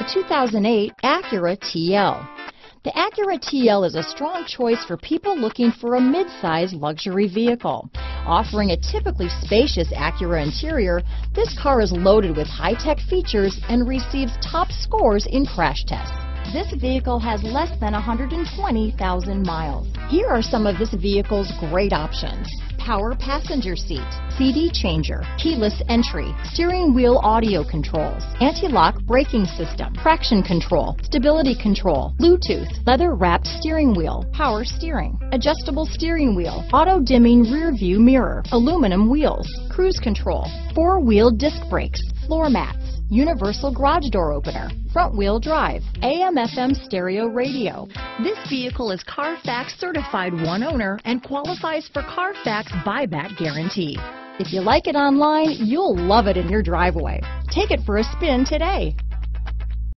The 2008 Acura TL. The Acura TL is a strong choice for people looking for a mid-size luxury vehicle. Offering a typically spacious Acura interior, this car is loaded with high-tech features and receives top scores in crash tests. This vehicle has less than 120,000 miles. Here are some of this vehicle's great options power passenger seat, CD changer, keyless entry, steering wheel audio controls, anti-lock braking system, traction control, stability control, Bluetooth, leather wrapped steering wheel, power steering, adjustable steering wheel, auto dimming rear view mirror, aluminum wheels, cruise control, four wheel disc brakes, floor mats, universal garage door opener, front wheel drive, AM FM stereo radio. This vehicle is Carfax certified one owner and qualifies for Carfax buyback guarantee. If you like it online, you'll love it in your driveway. Take it for a spin today.